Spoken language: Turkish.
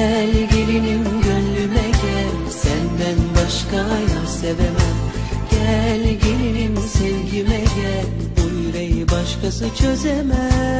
Gel gelinim gönlüme gel Senden başka yar sevemem. Gel gelinim sevgime gel Bu yüreği başkası çözemez.